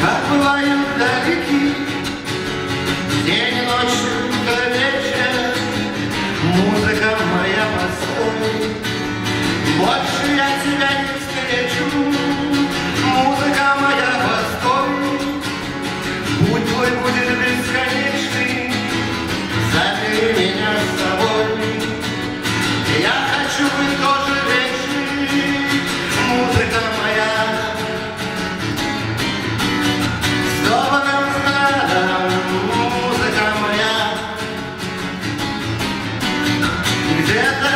Как бывают далеки День и ночь вечера Музыка моя постой Больше я тебя не встречу. Где-то